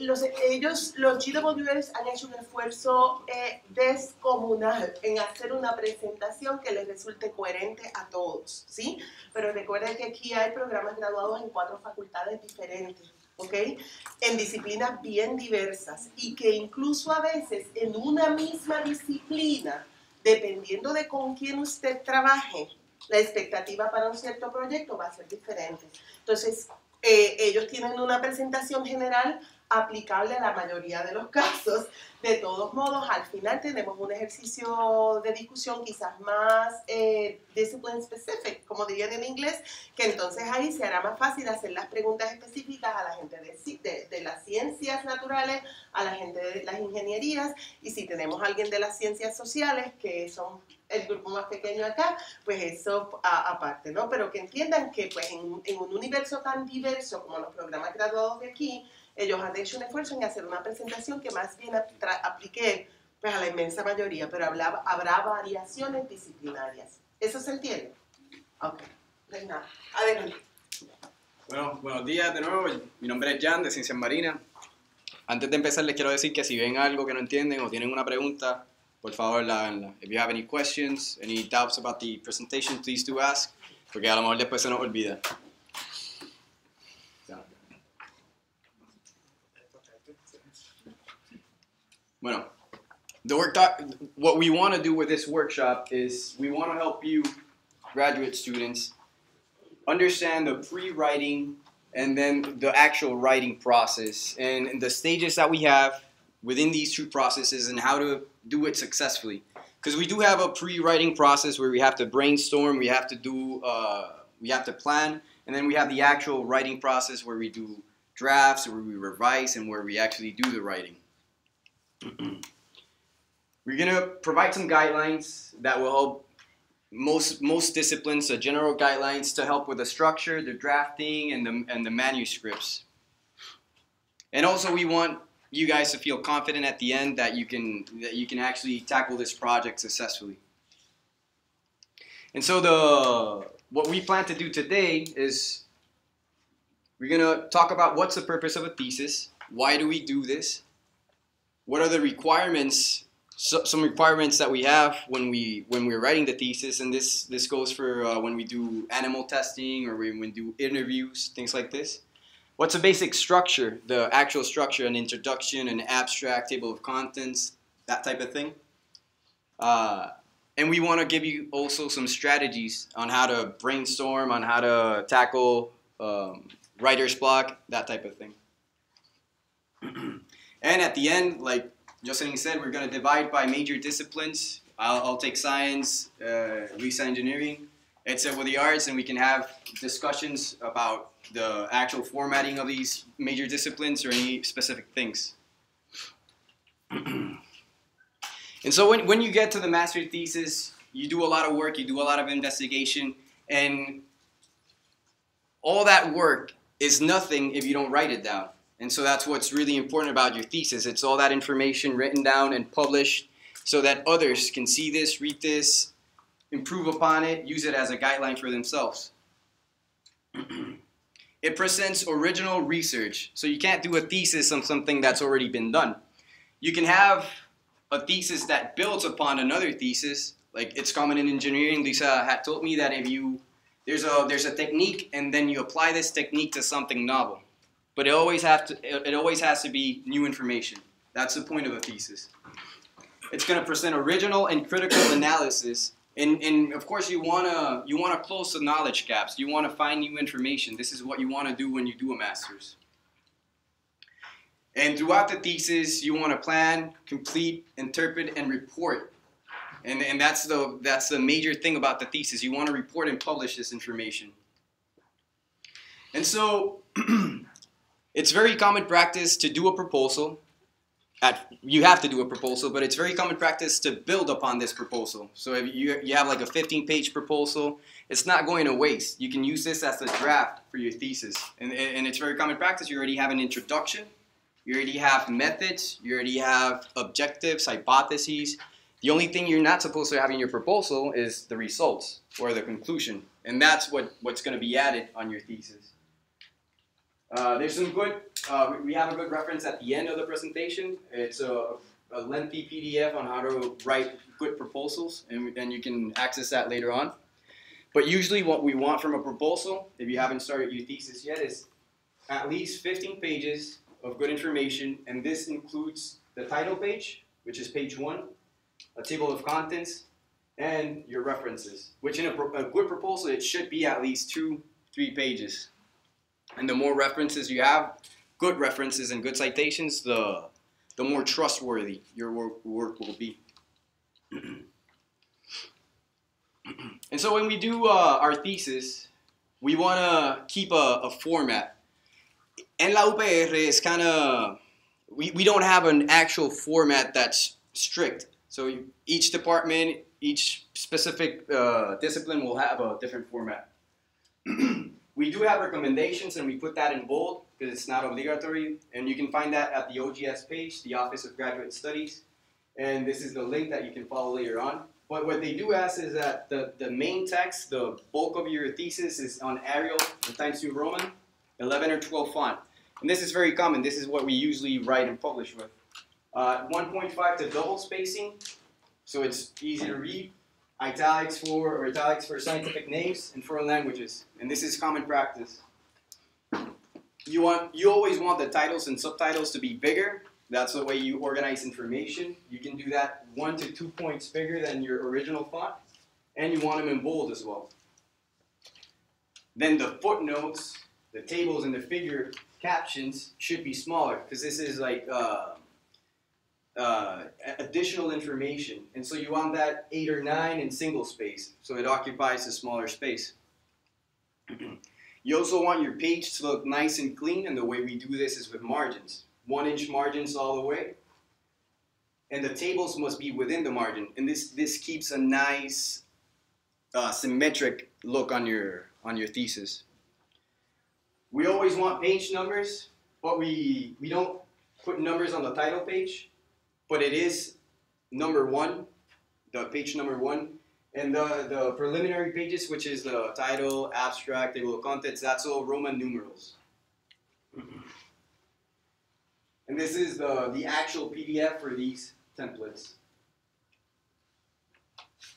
Los, ellos, los GWS han hecho un esfuerzo eh, descomunal en hacer una presentación que les resulte coherente a todos, ¿sí? Pero recuerden que aquí hay programas graduados en cuatro facultades diferentes, ¿ok? En disciplinas bien diversas y que incluso a veces en una misma disciplina, dependiendo de con quién usted trabaje, la expectativa para un cierto proyecto va a ser diferente. Entonces, eh, ellos tienen una presentación general aplicable a la mayoría de los casos. De todos modos, al final tenemos un ejercicio de discusión quizás más eh, discipline specific, como dirían en inglés, que entonces ahí se hará más fácil hacer las preguntas específicas a la gente de, de, las ciencias naturales, a la gente de las ingenierías, y si tenemos a alguien de las ciencias sociales, que son el grupo más pequeño acá, pues eso aparte, ¿no? Pero que entiendan que pues en, en un universo tan diverso como los programas graduados de aquí, ellos han hecho un esfuerzo en hacer una presentación que más bien aplique pues, a la inmensa mayoría, pero habrá, habrá variaciones disciplinarias. ¿Eso se entiende? Ok, pues nada, adelante. Bueno, buenos días de nuevo. Mi nombre es Jan de Ciencias Marinas. Antes de empezar les quiero decir que si ven algo que no entienden o tienen una pregunta, por favor la háganla. If you have any questions, any doubts about the presentation, please do ask, porque a lo mejor después se nos olvida. Bueno, the work what we want to do with this workshop is we want to help you, graduate students, understand the pre-writing and then the actual writing process and the stages that we have within these two processes and how to do it successfully. Because we do have a pre-writing process where we have to brainstorm, we have to do, uh, we have to plan, and then we have the actual writing process where we do drafts, where we revise, and where we actually do the writing. We're gonna provide some guidelines that will help most most disciplines, the general guidelines to help with the structure, the drafting, and the and the manuscripts. And also, we want you guys to feel confident at the end that you can that you can actually tackle this project successfully. And so the what we plan to do today is we're gonna talk about what's the purpose of a thesis, why do we do this, what are the requirements so, some requirements that we have when we when we're writing the thesis? And this this goes for uh, when we do animal testing or when we do interviews things like this. What's a basic structure the actual structure an introduction an abstract table of contents that type of thing? Uh, and we want to give you also some strategies on how to brainstorm on how to tackle um, writer's block that type of thing And at the end, like Jocelyn said, we're going to divide by major disciplines. I'll, I'll take science, uh, Lisa engineering, etc. with the arts, and we can have discussions about the actual formatting of these major disciplines or any specific things. and so when, when you get to the master thesis, you do a lot of work, you do a lot of investigation, and all that work is nothing if you don't write it down. And so that's what's really important about your thesis. It's all that information written down and published so that others can see this, read this, improve upon it, use it as a guideline for themselves. it presents original research. So you can't do a thesis on something that's already been done. You can have a thesis that builds upon another thesis. Like it's common in engineering. Lisa had told me that if you there's a there's a technique and then you apply this technique to something novel but it always have to it always has to be new information. That's the point of a thesis. It's going to present original and critical analysis, and, and of course you wanna you wanna close the knowledge gaps. You want to find new information. This is what you want to do when you do a master's. And throughout the thesis, you want to plan, complete, interpret, and report. And, and that's the that's the major thing about the thesis. You want to report and publish this information. And so It's very common practice to do a proposal. At, you have to do a proposal, but it's very common practice to build upon this proposal. So if you, you have like a 15 page proposal, it's not going to waste. You can use this as a draft for your thesis. And, and it's very common practice. You already have an introduction, you already have methods, you already have objectives, hypotheses. The only thing you're not supposed to have in your proposal is the results or the conclusion. And that's what, what's going to be added on your thesis. Uh, there's some good uh, we- have a good reference at the end of the presentation. It's a, a lengthy PDF on how to write good proposals, and, and you can access that later on. But usually, what we want from a proposal, if you haven't started your thesis yet, is at least 15 pages of good information, and this includes the title page, which is page one, a table of contents, and your references. Which in a, a good proposal, it should be at least two, three pages. And the more references you have, good references and good citations, the the more trustworthy your work, work will be. and so when we do uh, our thesis, we want to keep a, a format. En la UPR is kind of we, we don't have an actual format that's strict. So each department, each specific uh, discipline will have a different format. we do have recommendations, and we put that in bold because it's not obligatory. And you can find that at the OGS page, the Office of Graduate Studies. And this is the link that you can follow later on. But what they do ask is that the, the main text, the bulk of your thesis, is on Arial Times New Roman, 11 or 12 font. And this is very common. This is what we usually write and publish with. Uh, 1.5 to double spacing, so it's easy to read. Italics for or italics for scientific names and foreign languages, and this is common practice. You want you always want the titles and subtitles to be bigger. That's the way you organize information. You can do that one to two points bigger than your original font, and you want them in bold as well. Then the footnotes, the tables, and the figure captions should be smaller because this is like uh, uh, additional information, and so you want that eight or nine in single space, so it occupies a smaller space. you also want your page to look nice and clean, and the way we do this is with margins, one inch margins all the way, and the tables must be within the margin, and this this keeps a nice uh, symmetric look on your on your thesis. We always want page numbers, but we we don't put numbers on the title page but it is number one, the page number one. And the, the preliminary pages, which is the title, abstract, table of contents, that's all Roman numerals. And this is the, the actual PDF for these templates.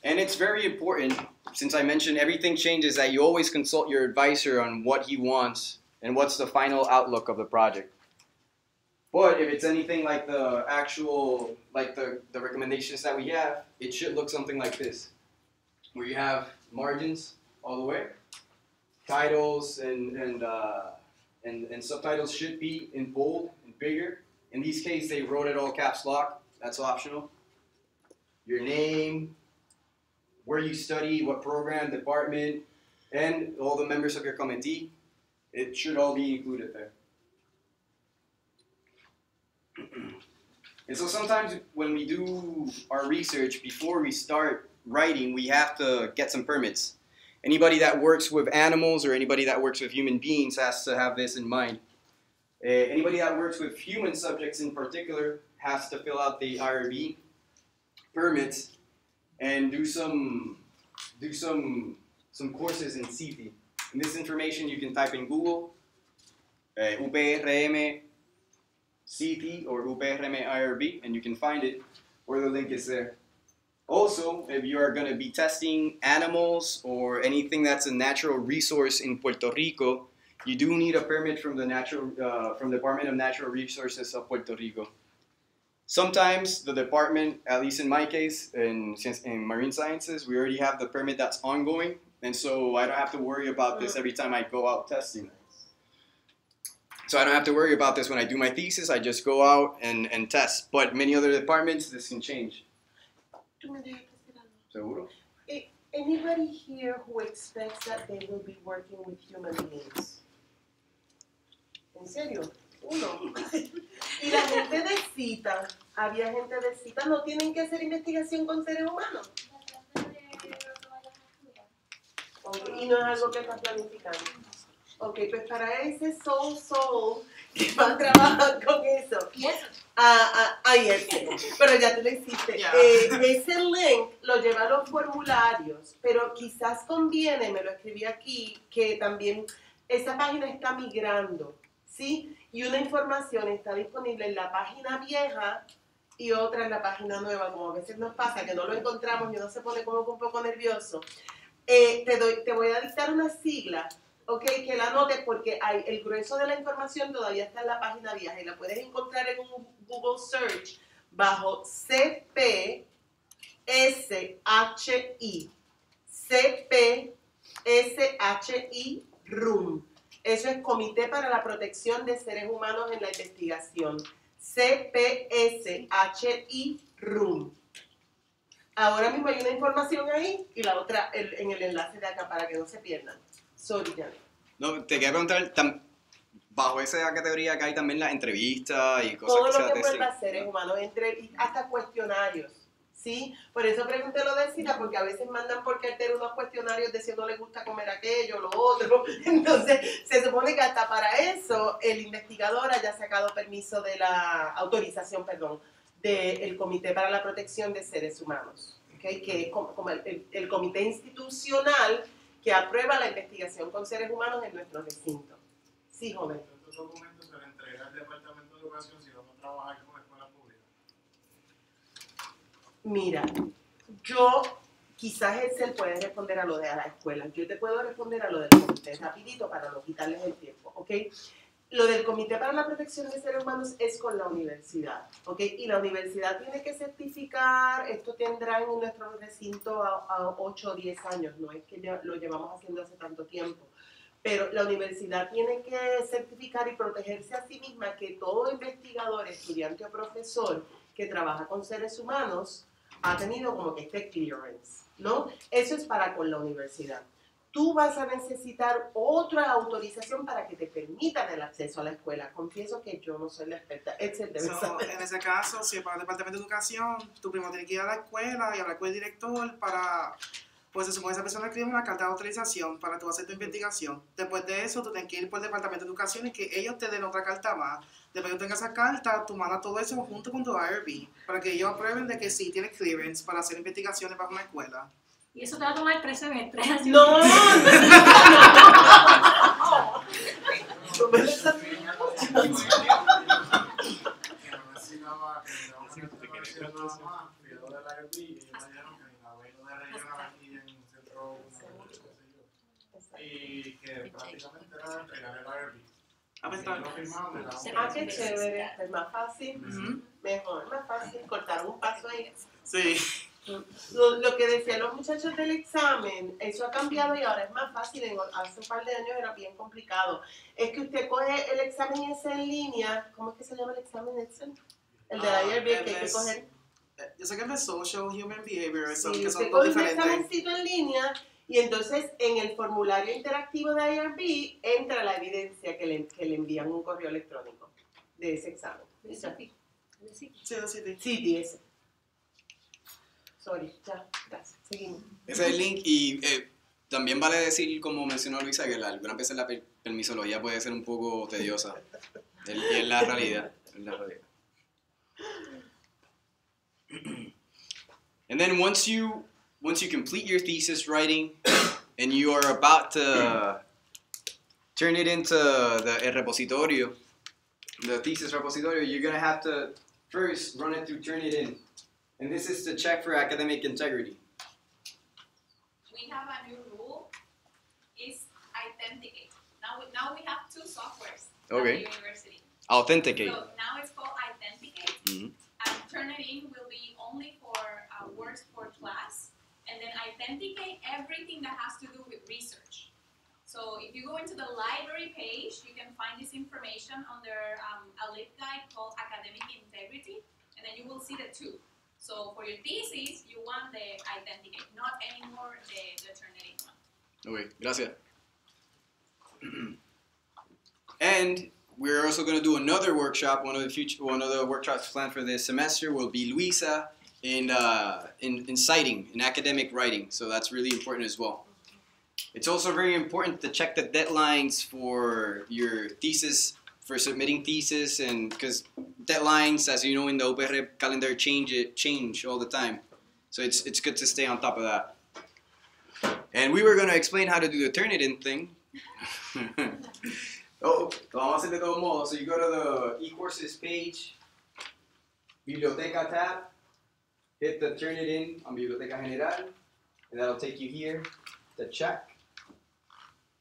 And it's very important, since I mentioned everything changes, that you always consult your advisor on what he wants and what's the final outlook of the project. But if it's anything like the actual, like the, the recommendations that we have, it should look something like this. Where you have margins all the way, titles and, and, uh, and, and subtitles should be in bold and bigger. In these cases, they wrote it all caps lock. That's optional. Your name, where you study, what program, department, and all the members of your committee. It should all be included there. And so sometimes when we do our research before we start writing, we have to get some permits. Anybody that works with animals or anybody that works with human beings has to have this in mind. Uh, anybody that works with human subjects in particular has to fill out the IRB permits and do some do some some courses in CITI. And this information you can type in Google, uh, UPRM CT or UPRM IRB, and you can find it, or the link is there. Also, if you are going to be testing animals or anything that's a natural resource in Puerto Rico, you do need a permit from the natural uh, from the Department of Natural Resources of Puerto Rico. Sometimes the department, at least in my case, in since in marine sciences, we already have the permit that's ongoing, and so I don't have to worry about this every time I go out testing. So I don't have to worry about this when I do my thesis. I just go out and, and test. But many other departments, this can change. Tú me dejas decir algo. Seguro. Anybody here who expects that they will be working with human beings? ¿En serio? Uno. Y la gente de CITA, había gente de CITA, no tienen que hacer investigación con seres humanos. Ok, Y no es algo que estás planificando. Ok, pues para ese soul soul que va a trabajar con eso, Ah, ah, ahí es. Pero ya tú lo hiciste. Ya. Eh, ese link lo lleva a los formularios, pero quizás conviene, me lo escribí aquí, que también esa página está migrando. ¿sí? Y una información está disponible en la página vieja y otra en la página nueva, como a veces nos pasa, que no lo encontramos y uno se pone como un poco nervioso. Eh, te, doy, te voy a dictar una sigla, ok, que la anotes porque hay, el grueso de la información todavía está en la página vieja y la puedes encontrar en un Google Search bajo CPSHI. CPSHI RUM. Eso es Comité para la Protección de Seres Humanos en la Investigación. CPSHI RUM. Ahora mismo hay una información ahí y la otra en el enlace de acá para que no se pierdan. Sorry, No, te quería preguntar, bajo esa categoría que hay también las entrevistas y cosas Todo que lo que vuelva seres humanos, entre, hasta cuestionarios. ¿sí? Por eso pregunté lo de cita, porque a veces mandan por cartera unos cuestionarios de si no les gusta comer aquello, lo otro. Entonces, se supone que hasta para eso el investigador haya sacado permiso de la autorización, perdón, del Comité para la Protección de Seres Humanos, ¿okay? que es como, el, el, comité institucional que aprueba la investigación con seres humanos en nuestro recinto. Sí, joven. ¿Estos documentos se le entrega al Departamento de Educación si vamos a trabajar con escuelas públicas? Mira, yo quizás él puede responder a lo de la escuela. Yo te puedo responder a lo del comité rapidito para no quitarles el tiempo, ¿ok? Lo del Comité para la Protección de Seres Humanos es con la universidad, ¿ok? Y la universidad tiene que certificar, esto tendrá en nuestro recinto a, 8 o 10 años, no es que ya lo llevamos haciendo hace tanto tiempo, pero la universidad tiene que certificar y protegerse a sí misma que todo investigador, estudiante o profesor que trabaja con seres humanos ha tenido como que este clearance, ¿no? Eso es para con la universidad tú vas a necesitar otra autorización para que te permitan el acceso a la escuela. Confieso que yo no soy la experta, etc. en ese caso, si es para el Departamento de Educación, tú primero tienes que ir a la escuela y hablar con el director para, pues se supone que esa persona escribe una carta de autorización para tú hacer tu investigación. Después de eso, tú tienes que ir por el Departamento de Educación y que ellos te den otra carta más. Después que tengas esa carta, tú mandas todo eso junto con tu IRB para que ellos aprueben de que sí tienes clearance para hacer investigaciones bajo una escuela. Y eso te va a tomar tres semestres. Así no, no, no. y que prácticamente era entregar el IRB. Ah, ah, qué chévere, es más fácil, mejor, más fácil, cortar un paso ahí. Sí. Lo, que decían los muchachos del examen, eso ha cambiado y ahora es más fácil. hace un par de años era bien complicado. Es que usted coge el examen ese en línea. ¿Cómo es que se llama el examen Edson? El de la IRB que hay que coger. Yo sé que es de Social Human Behavior, sí, que son dos diferentes. un examencito en línea y entonces en el formulario interactivo de IRB entra la evidencia que le, que le envían un correo electrónico de ese examen. Sí, sí, sí. Sí, ese. Sorry, ya, gracias. Seguimos. Ese es el link y eh, también vale decir, como mencionó Luisa, que la, algunas veces la permisología puede ser un poco tediosa. y es la realidad. Es la realidad. And then once you once you complete your thesis writing and you are about to turn it into the el repositorio, the thesis repositorio, you're gonna have to first run it through Turnitin. And this is to check for academic integrity. We have a new rule, is iThenticate. Now we, now we have two softwares okay. at the university. iThenticate. So now it's called iThenticate. Mm -hmm. And Turnitin will be only for uh, works for class. And then iThenticate everything that has to do with research. So if you go into the library page, you can find this information under um, a lit guide called Academic Integrity, and then you will see the two. So for your thesis, you want the iThenticate, not anymore the, the one. Okay, gracias. and we're also going to do another workshop. One of the future, one of the workshops planned for this semester will be Luisa in, uh, in, in citing, in academic writing. So that's really important as well. It's also very important to check the deadlines for your thesis for submitting thesis and because deadlines, as you know, in the OPR calendar change it change all the time. So it's it's good to stay on top of that. And we were going to explain how to do the Turnitin thing. Oh, vamos a hacer de. So you go to the eCourses page, Biblioteca tab, hit the Turnitin on Biblioteca General, and that'll take you here to check.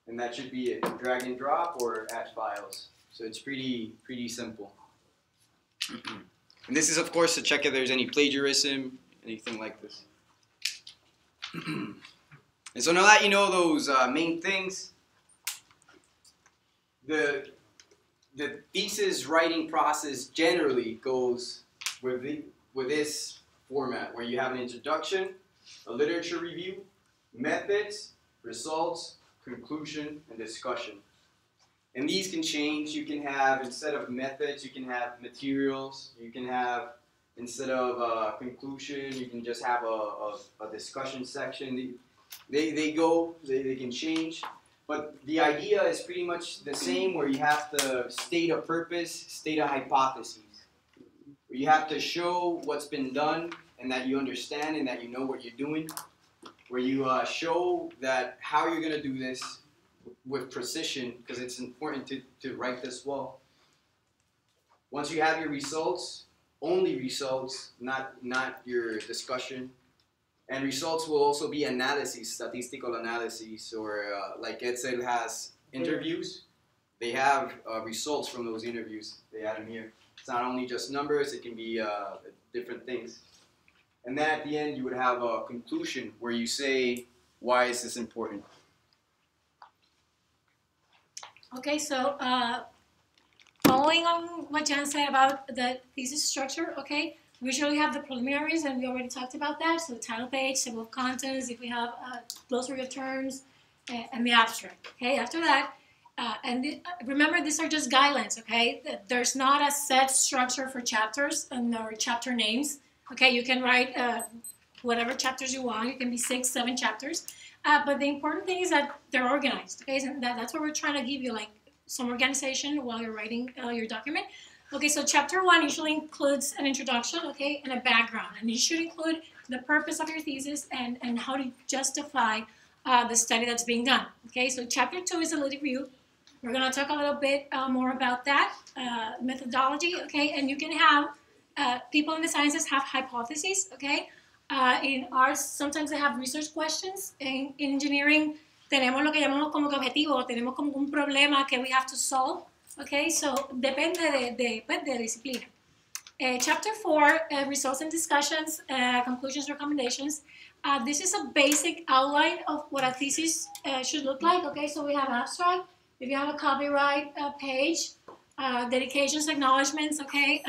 And that should be it. Drag and drop or add files. So it's pretty pretty simple. and this is of course to check if there's any plagiarism, anything like this. and so now that you know those uh, main things, the the thesis writing process generally goes with the, with this format where you have an introduction, a literature review, methods, results, conclusion, and discussion. And these can change. You can have, instead of methods, you can have materials. You can have, instead of uh, conclusion, you can just have a, a, a discussion section. They, they, they go, they, they can change. But the idea is pretty much the same where you have to state a purpose, state a hypothesis. Where you have to show what's been done and that you understand and that you know what you're doing. Where you uh, show that how you're going to do this with precision because it's important to, to write this well. Once you have your results, only results, not, not your discussion, and results will also be analyses, statistical analyses, or uh, like Edsel has interviews. They have uh, results from those interviews. They add them here. It's not only just numbers, it can be uh, different things. And then at the end, you would have a conclusion where you say, why is this important? Okay, so uh, following on what Jan said about the thesis structure, okay, we usually have the preliminaries, and we already talked about that. So the title page, table of contents, if we have a glossary of terms, uh, and the abstract. Okay, after that, uh, and th- remember these are just guidelines. Okay, there's not a set structure for chapters and or chapter names. Okay, you can write uh, whatever chapters you want. It can be six, seven chapters. Uh, but the important thing is that they're organized. Okay, so that, that's what we're trying to give you, like some organization while you're writing uh, your document. Okay, so chapter one usually includes an introduction, okay, and a background, and it should include the purpose of your thesis and, and how to justify uh, the study that's being done. Okay, so chapter two is a little review. We're gonna talk a little bit uh, more about that uh, methodology, okay, and you can have uh, people in the sciences have hypotheses, okay. Uh, in arts, sometimes they have research questions. In, in engineering, tenemos lo que llamamos como que objetivo, tenemos como un problema que we have to solve. Okay, so depende de, de, pues, de disciplina. Uh, chapter 4, uh, results and discussions, uh, conclusions, recommendations. Uh, this is a basic outline of what a thesis should look like. Okay, so we have abstract, if you have a copyright uh, page, uh, dedications, acknowledgements, okay,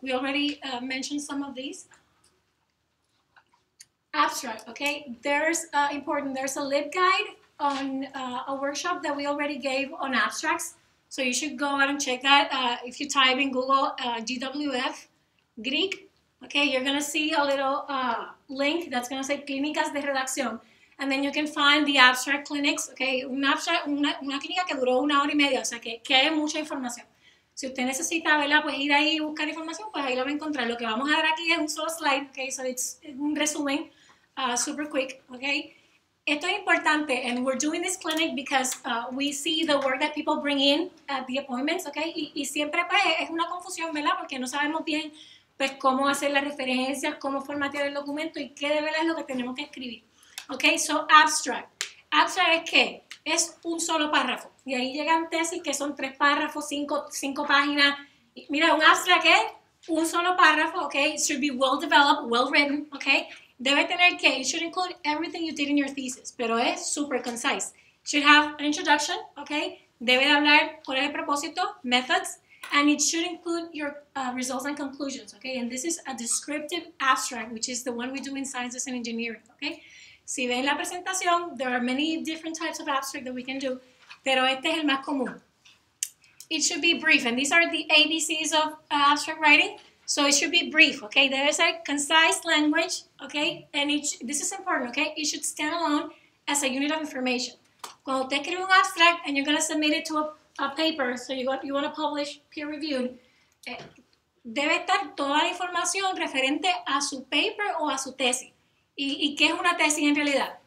we already mentioned some of these. Abstract, okay, there's uh, important, there's a LibGuide on uh, a workshop that we already gave on abstracts. So you should go out and check that. Uh, if you type in Google uh, GWF GRIC, okay, you're gonna see a little uh, link that's gonna say Clínicas de Redacción. And then you can find the abstract clinics, okay, una, abstract, una, una clínica que duró una hora y media, o sea que, que hay mucha información. Si usted necesita, ¿verdad? Pues ir ahí y buscar información, pues ahí la va a encontrar. Lo que vamos a dar aquí es un solo slide, okay, so it's un resumen, uh, super quick, okay. Esto es importante, and we're doing this clinic because uh, we see the work that people bring in at the appointments, okay? Y, y siempre pues, es una confusión, ¿verdad? Porque no sabemos bien pues, cómo hacer las referencias, cómo formatear el documento y qué de verdad es lo que tenemos que escribir. Ok, so abstract. Abstract es qué? Es un solo párrafo. Y ahí llegan tesis que son tres párrafos, cinco, cinco páginas. Mira, un abstract es un solo párrafo, ok? It should be well developed, well written, ok? Debe tener que, it should include everything you did in your thesis, pero es super concise. Should have an introduction, ok? Debe de hablar cuál es el propósito, methods, and it should include your uh, results and conclusions, okay? And this is a descriptive abstract, which is the one we do in sciences and engineering, okay? Si ven la presentación, there are many different types of abstract that we can do, pero este es el más común. It should be brief, and these are the ABCs of uh, abstract writing. So it should be brief, okay? There is a concise language, okay? And it, this is important, okay? It should stand alone as a unit of information. Cuando usted escribe un abstract and you're going to submit it to a, a paper, so you, got, you want to publish peer reviewed, eh, debe estar toda la información referente a su paper o a su tesis. ¿Y, y qué es una tesis en realidad?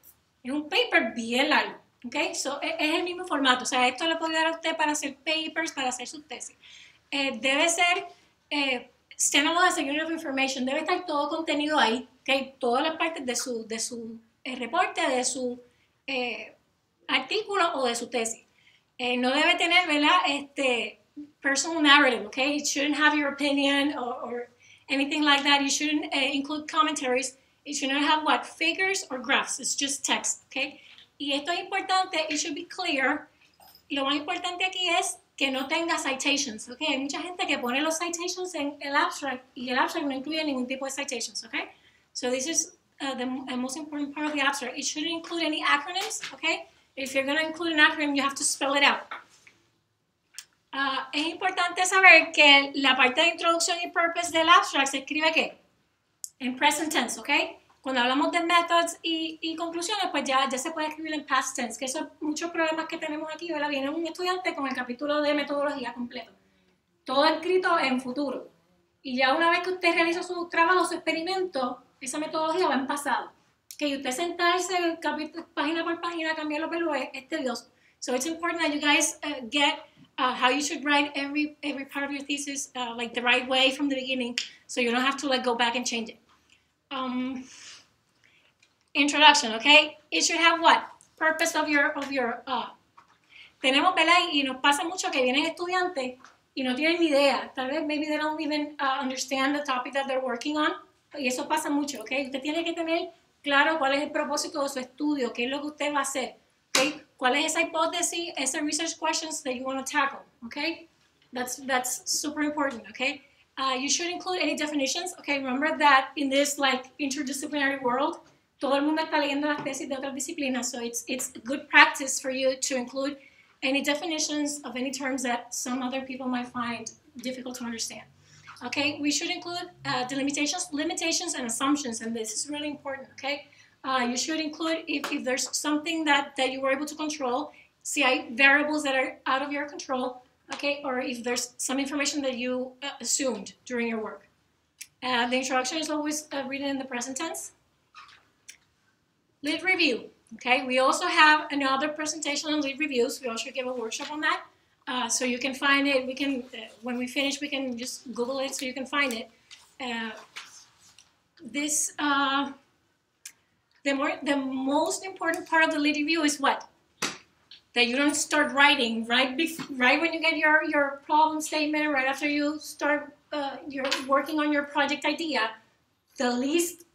Es un paper bien largo, ¿ok? So, e- es el mismo formato, o sea, esto le puede dar a usted para hacer papers, para hacer su tesis. Eh, debe ser eh, standalone as a unit of information, debe estar todo contenido ahí, ¿ok? Todas las partes de su, de su eh, reporte, de su eh, artículo o de su tesis. Eh, no debe tener, ¿verdad? Este, personal narrative, okay? It shouldn't have your opinion or, or anything like that. You shouldn't uh, include commentaries. It shouldn't have what? Figures or graphs. It's just text, okay? Y esto es importante, it should be clear. Lo más importante aquí es que no tenga citations, okay? Hay mucha gente que pone los citations en el abstract y el abstract no incluye ningún tipo de citations, okay? So this is uh, the uh, most important part of the abstract. It shouldn't include any acronyms, okay? If you're going to include an acronym, you have to spell it out. Ah, es importante saber que la parte de introducción y purpose del abstract se escribe ¿qué? En present tense, ¿ok? Cuando hablamos de methods y, y conclusiones, pues ya, ya se puede escribir en past tense, que esos muchos problemas que tenemos aquí, ¿verdad? Viene un estudiante con el capítulo de metodología completo. Todo escrito en futuro. Y ya una vez que usted realiza su trabajo, su experimento, esa metodología va en pasado. Que usted sentarse capítulo, página por página, cambiar los verbos es, es tedioso. So it's important that you guys uh, get uh, how you should write every every part of your thesis uh, like the right way from the beginning, so you don't have to like go back and change it. Um, introduction, okay? It should have what purpose of your of your. Uh, tenemos, ¿verdad? Y nos pasa mucho que vienen estudiantes y no tienen ni idea. Tal vez maybe they don't even uh, understand the topic that they're working on. Y eso pasa mucho, ¿ok? Usted tiene que tener claro cuál es el propósito de su estudio, qué es lo que usted va a hacer, ¿ok? ¿Cuál es esa hipótesis, esa research questions that you want to tackle, ¿ok? That's, that's super important, ¿ok? Uh, you should include any definitions, ¿ok? Remember that in this like interdisciplinary world, todo el mundo está leyendo las tesis de otras disciplinas, so it's, it's good practice for you to include any definitions of any terms that some other people might find difficult to understand. Okay, we should include uh, delimitations, limitations, and assumptions, and this is really important. Okay, uh, you should include if, if there's something that, that you were able to control, see hay variables that are out of your control, okay, or if there's some information that you uh, assumed during your work. Uh, the introduction is always uh, written in the present tense. Lit review. Okay, we also have another presentation on lit reviews. We also give a workshop on that. Uh, so you can find it. We can, uh, when we finish, we can just Google it so you can find it. Uh, this, uh, the more, the most important part of the lit review is what? That you don't start writing right right when you get your your problem statement, right after you start uh, you're working on your project idea. The least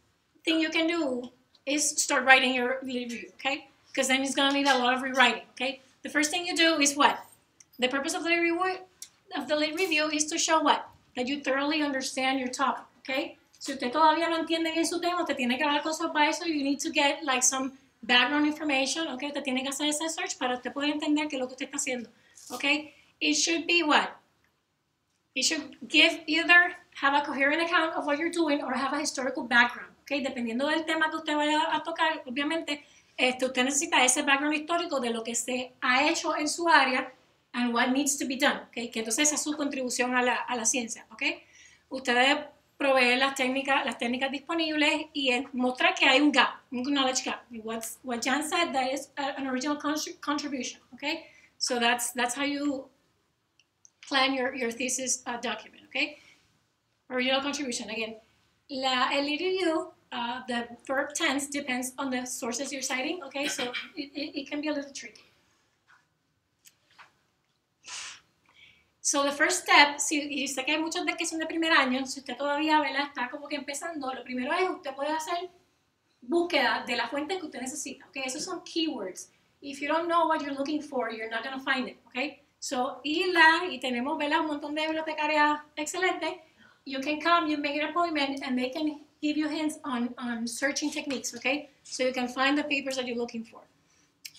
thing you can do is start writing your review, okay? Because then it's gonna need a lot of rewriting, okay? The first thing you do is what? The purpose of the review of the review is to show what? That you thoroughly understand your topic, okay? Si usted todavía no entiende bien su tema, usted tiene que con su advisor, you need to get like some background information, okay? Usted tiene que hacer ese search para usted poder entender qué es lo que usted está haciendo, okay? It should be what? It should give either have a coherent account of what you're doing or have a historical background, okay? Dependiendo del tema que usted vaya a tocar, obviamente, este, usted necesita ese background histórico de lo que se ha hecho en su área and what needs to be done, okay? Que entonces esa es su contribución a la, ciencia, okay? Usted debe las técnicas, las técnicas disponibles y mostrar que hay un gap, un knowledge gap. What's, what Jan said, that is an original contri- contribution, okay? So that's, that's how you plan your, thesis uh, document, okay? Original contribution, again. La, el review, uh, the verb tense depends on the sources you're citing, okay? So it, it, it can be a little tricky. So the first step, si, y sé que hay muchos de que son de primer año, si usted todavía ¿verdad? está como que empezando, lo primero es usted puede hacer búsqueda de la fuente que usted necesita, okay? Esos son keywords. If you don't know what you're looking for, you're not going to find it, okay? So, y la, y tenemos, ¿verdad? Un montón de bibliotecarias excelentes. You can come, you make an appointment, and they can give you hints on, on searching techniques, okay? So you can find the papers that you're looking for.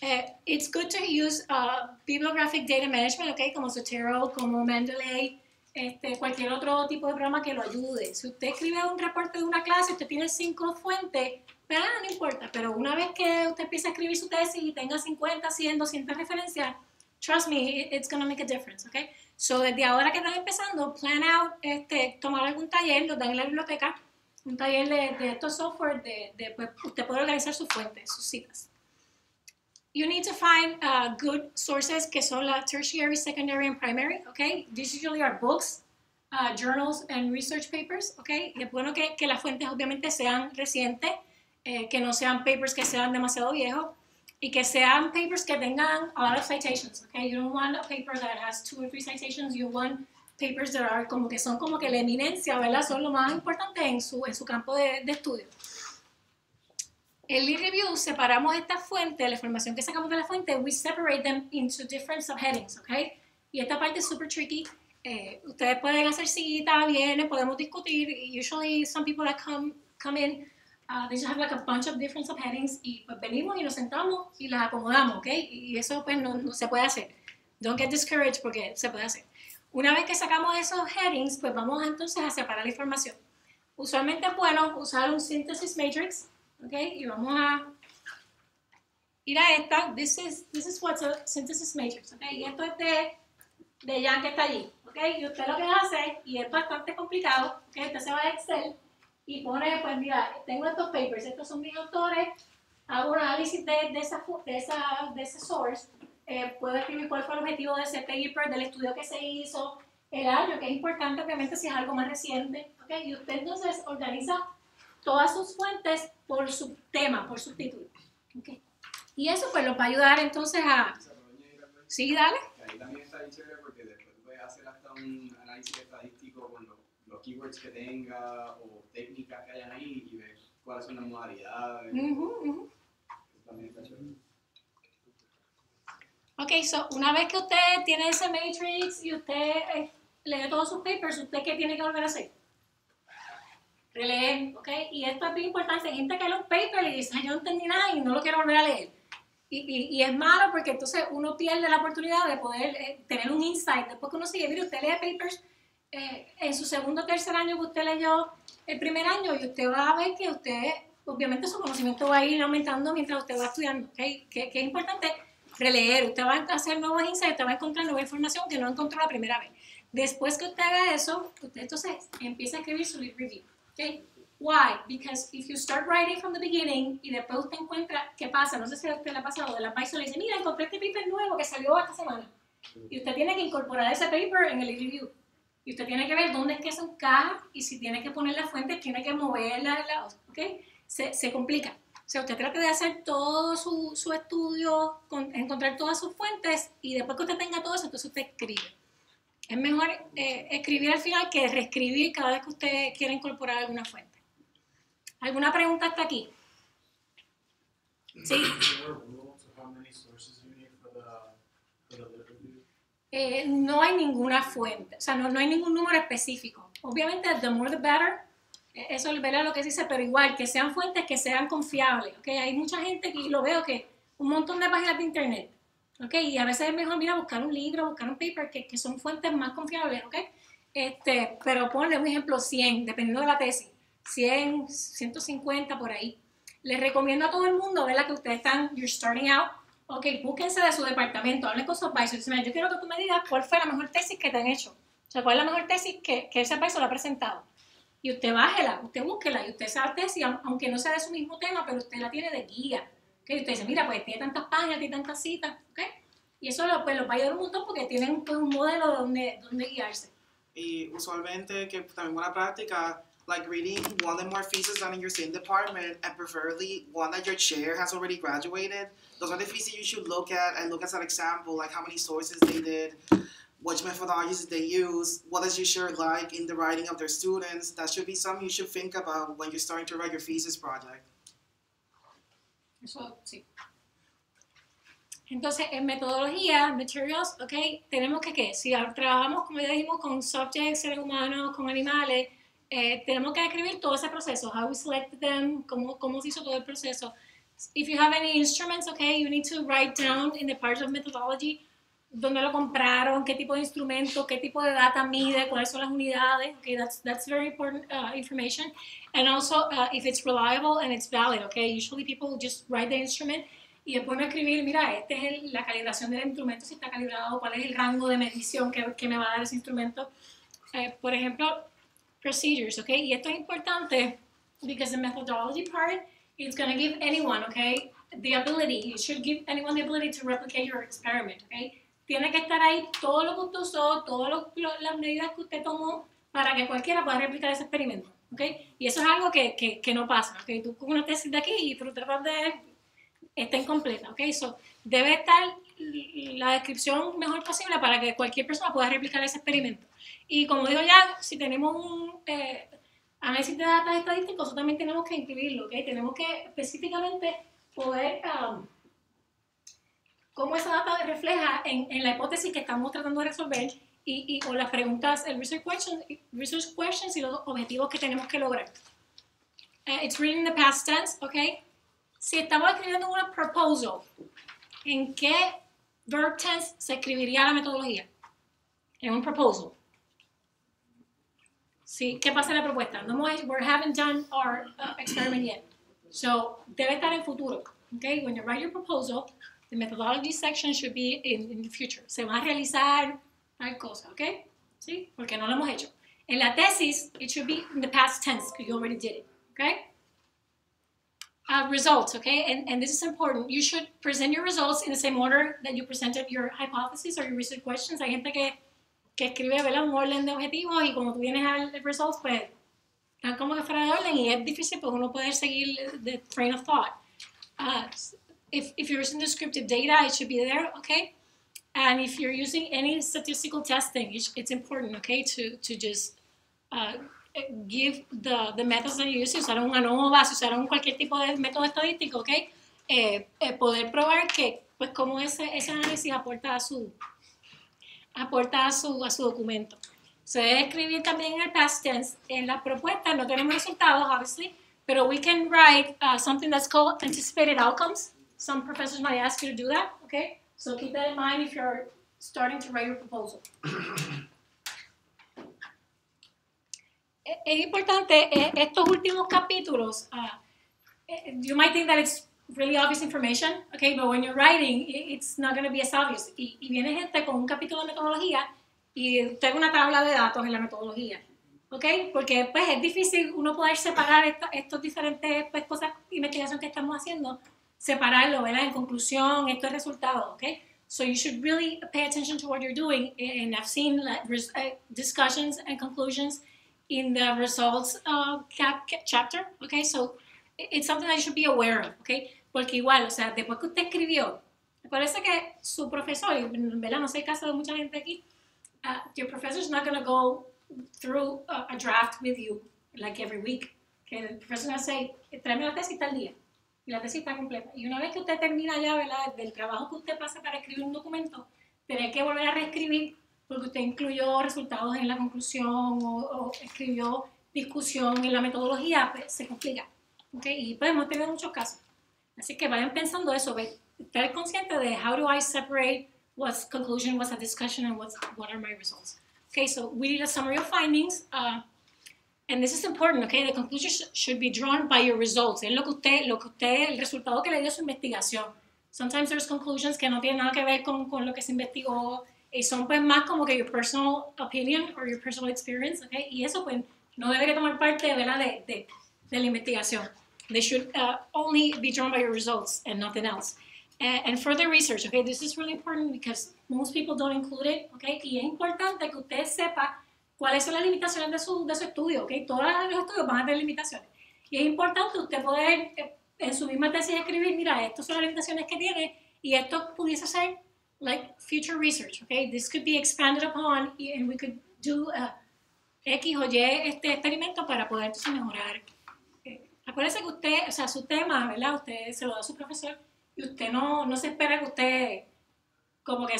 Uh, it's good to use uh, bibliographic data management, okay, como Zotero, como Mendeley, este, cualquier otro tipo de programa que lo ayude. Si usted escribe un reporte de una clase, usted tiene cinco fuentes, ah, no importa, pero una vez que usted empiece a escribir su tesis y tenga 50, 100, 200 referencias, trust me, it- it's going to make a difference, okay? So, desde ahora que están empezando, plan out, este, tomar algún taller, lo dan en la biblioteca, un taller de, de estos software, de, de, pues, usted puede organizar sus fuentes, sus citas. you need to find uh, good sources que son la tertiary, secondary, and primary, okay? These usually are books, uh, journals, and research papers, okay? Y es bueno que, que las fuentes obviamente sean recientes, eh, que no sean papers que sean demasiado viejos, y que sean papers que tengan a lot of citations, okay? You don't want a paper that has two or three citations, you want papers that are como que son como que la eminencia, ¿verdad? Son lo más importante en su, en su campo de, de estudio. El lead review separamos esta fuente, la información que sacamos de la fuente, we separate them into different subheadings, ¿ok? Y esta parte es super tricky. Eh, ustedes pueden hacer cita, vienen, podemos discutir. Usually some people that come, come in, uh, they just have like a bunch of different subheadings y pues venimos y nos sentamos y las acomodamos, ¿ok? Y eso pues no, no se puede hacer. Don't get discouraged porque se puede hacer. Una vez que sacamos esos headings, pues vamos entonces a separar la información. Usualmente es bueno usar un synthesis matrix, ¿ok? Y vamos a ir a esta. This is, this is what's a synthesis matrix, ¿ok? Y esto es de, de Jan que está allí, ¿ok? Y usted lo que hace, y es bastante complicado, ¿ok? Usted se va a Excel y pone, pues mira, tengo estos papers, estos son mis autores, hago un análisis de, de, esa, de, esa, de ese source, eh, puedo escribir cuál fue el objetivo de ese paper, del estudio que se hizo, el año, que es importante, obviamente, si es algo más reciente, ¿ok? Y usted entonces organiza todas sus fuentes por su tema, por su título, ¿ok? Y eso pues los va a ayudar entonces a... Sí, dale. Ahí también está chévere porque después puedes hacer hasta un análisis estadístico con los, los keywords que tenga o técnicas que hayan ahí y ver cuáles son las modalidades. Ujú, ujú. Eso también está chévere. Ok, so una vez que usted tiene ese matrix y usted eh, lee todos sus papers, ¿usted qué tiene que volver a hacer? Releer, ok. Y esto es bien importante. Hay gente que lee un paper y dice, "Ay, yo no entendí nada y no lo quiero volver a leer. Y, y, y es malo porque entonces uno pierde la oportunidad de poder eh, tener un insight. Después que uno sigue, mire, usted lee papers eh, en su segundo o tercer año que usted leyó el primer año y usted va a ver que usted, obviamente su conocimiento va a ir aumentando mientras usted va estudiando, ¿ok? Que, que es importante releer, usted va a hacer nuevos insights, usted va a encontrar nueva información que no encontró la primera vez. Después que usted haga eso, usted entonces empieza a escribir su review, ¿ok? Why? Because if you start writing from the beginning y después usted encuentra, ¿qué pasa? No sé si a usted le ha pasado, del advisor le dice, mira, encontré este paper nuevo que salió esta semana. Y usted tiene que incorporar ese paper en el review. Y usted tiene que ver dónde es que eso encaja y si tiene que poner la fuente, tiene que moverla, la, ¿ok? Se, se complica. O sea, usted trata de hacer todo su, su estudio, con- encontrar todas sus fuentes y después que usted tenga todo eso, entonces usted escribe. Es mejor eh, escribir al final que reescribir cada vez que usted quiera incorporar alguna fuente. ¿Alguna pregunta hasta aquí? Sí. Eh, no hay ninguna fuente, o sea, no, no hay ningún número específico. Obviamente, the more the better, eso es ¿verdad? lo que se dice, pero igual, que sean fuentes que sean confiables, ¿ok? Hay mucha gente que lo veo que un montón de páginas de internet, ¿ok? Y a veces es mejor, mira, buscar un libro, buscar un paper, que, que son fuentes más confiables, ¿ok? Este, pero ponle un ejemplo 100, dependiendo de la tesis, 100, 150 por ahí. Les recomiendo a todo el mundo, ¿verdad? Que ustedes están, you're starting out, ok, búsquense de su departamento, hablen con su advisor, dicen, "Mira, yo quiero que tú me digas cuál fue la mejor tesis que te han hecho, o sea, cuál es la mejor tesis que, que ese advisor le ha presentado. Y usted bájela, usted búsquela, y usted tesis, aun- aunque no sea de su mismo tema, pero usted la tiene de guía. ¿ok? Y usted dice, mira, pues tiene tantas páginas, tiene tantas citas, ¿ok? Y eso lo, pues, los va a ayudar un montón porque tienen pues, un modelo donde, donde guiarse. Y usualmente, que también buena práctica, like reading one or more theses done in your same department, and preferably one that your chair has already graduated. Those are the theses you should look at and look at an example, like how many sources they did, which methodologies they use, what does your chair like in the writing of their students. That should be something you should think about when you're starting to write your thesis project. Eso sí. Entonces, en metodología, materials, ok, tenemos que, ¿qué? Si trabajamos, como ya dijimos, con subjects, seres humanos, con animales, eh, tenemos que escribir todo ese proceso, how we selected them, cómo, cómo se hizo todo el proceso. If you have any instruments, okay, you need to write down in the parts of methodology dónde lo compraron, qué tipo de instrumento, qué tipo de data mide, cuáles son las unidades. Okay, that's that's very important uh, information. And also uh, if it's reliable and it's valid. Okay, usually people just write the instrument y después me escribir, mira, esta es el- la calibración del instrumento, si está calibrado, cuál es el rango de medición que, que me va a dar ese instrumento. Eh, por ejemplo, procedures, okay? Y esto es importante because the methodology part is going to give anyone, okay, the ability, it should give anyone the ability to replicate your experiment, okay? Tiene que estar ahí todo lo que usted usó, todas las medidas que usted tomó para que cualquiera pueda replicar ese experimento, ¿ok? Y eso es algo que, que, que no pasa, ¿ok? Tú con una tesis de aquí y tú tratas de... está incompleta, ¿ok? So, debe estar la descripción mejor posible para que cualquier persona pueda replicar ese experimento. Y como digo ya, si tenemos un eh, análisis de datos estadísticos, eso también tenemos que incluirlo, ¿ok? Tenemos que específicamente poder, um, cómo esa data refleja en, en, la hipótesis que estamos tratando de resolver y, y o las preguntas, el research questions, research questions y los objetivos que tenemos que lograr. Uh, it's written in the past tense, ¿ok? Si estamos escribiendo una proposal, ¿en qué verb tense se escribiría la metodología? En un proposal. Sí, ¿qué pasa en la propuesta? No hemos, we haven't done our uh, experiment yet. So, debe estar en futuro. Okay? When you write your proposal, the methodology section should be in, in the future. Se va a realizar tal cosa, ¿ok? ¿Sí? Porque no lo hemos hecho. En la tesis, it should be in the past tense, because you already did it, okay? Uh, results, okay? And, and this is important. You should present your results in the same order that you presented your hypothesis or your research questions. Hay gente que que escribe ¿verdad? un orden de objetivos y cuando tú vienes al results, pues están como que fuera de orden y es difícil pues uno poder seguir the train of thought. Uh, if, you're using descriptive data, it should be there, okay? And if you're using any statistical testing, it's, important, okay, to, to just uh, give the, the methods that you use, si usaron un ANOVA, si usaron cualquier tipo de método estadístico, okay? Eh, eh, poder probar que, pues, cómo ese, ese análisis aporta a su, aporta a su, a su documento. Se debe escribir también en el past tense. En la propuesta no tenemos resultados, obviously, pero we can write uh, something that's called anticipated outcomes. Some professors might ask you to do that, okay? So keep that in mind if you're starting to write your proposal. es importante, eh, estos últimos capítulos, uh, you might think that it's really obvious information, okay, but when you're writing, it's not going to be as obvious. Y, y, viene gente con un capítulo de metodología y tengo una tabla de datos en la metodología, ok, porque pues es difícil uno poder separar esta, estos diferentes pues, cosas, investigación que estamos haciendo, separarlo, ¿verdad? En conclusión, esto es resultado, ok. So you should really pay attention to what you're doing, and I've seen uh, discussions and conclusions in the results uh, cap, chapter, okay, so it's something that you should be aware of, okay? Porque igual, o sea, después que usted escribió, me parece que su profesor, ¿verdad? no sé el caso de mucha gente aquí, uh, your professor is not going to go through a, a, draft with you like every week. Que el profesor va a decir, tráeme la tesis tal día. Y la tesis está completa. Y una vez que usted termina ya, ¿verdad? Del trabajo que usted pasa para escribir un documento, tiene que volver a reescribir porque usted incluyó resultados en la conclusión o, o escribió discusión en la metodología, pues se complica. Okay, y podemos tener muchos casos. Así que vayan pensando eso, estar consciente de how do I separate what's conclusion, what's a discussion, and what's, what are my results. Okay, so we need a summary of findings, uh, and this is important, okay? The conclusion sh should be drawn by your results. Es lo que usted, lo que usted, el resultado que le dio su investigación. Sometimes there's conclusions que no tienen nada que ver con, con lo que se investigó y son pues más como que your personal opinion or your personal experience, okay? Y eso pues no debe tomar parte, ¿verdad? De, de, de la investigación. They should uh, only be drawn by your results and nothing else. And, and, further research, okay, this is really important because most people don't include it, okay, y es importante que usted sepa cuáles son las limitaciones de su, de su estudio, okay, todos los estudios van a tener limitaciones. Y es importante usted poder eh, en su misma tesis escribir, mira, estas son las limitaciones que tiene y esto pudiese ser like future research, okay, this could be expanded upon and we could do a X o Y este experimento para poder mejorar Acuérdese que usted, o sea, su tema, ¿verdad? Usted se lo da a su profesor y usted no, no se espera que usted, como que,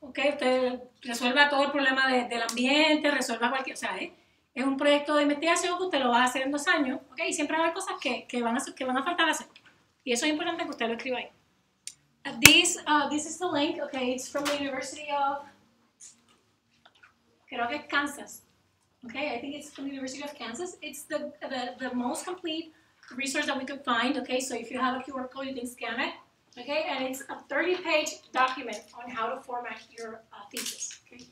ok, usted resuelva todo el problema de, del ambiente, resuelva cualquier, o sea, ¿eh? es un proyecto de investigación que usted lo va a hacer en dos años, ok, y siempre va a haber cosas que, que, van, a, que van a faltar hacer. Y eso es importante que usted lo escriba ahí. Uh, this, uh, this is the link, okay, it's from the University of, creo que es Kansas. Okay, I think it's from the University of Kansas. It's the, the, the most complete resource that we could find. Okay, so if you have a QR code, you can scan it. Okay, and it's a 30-page document on how to format your uh, thesis. Okay.